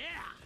Yeah!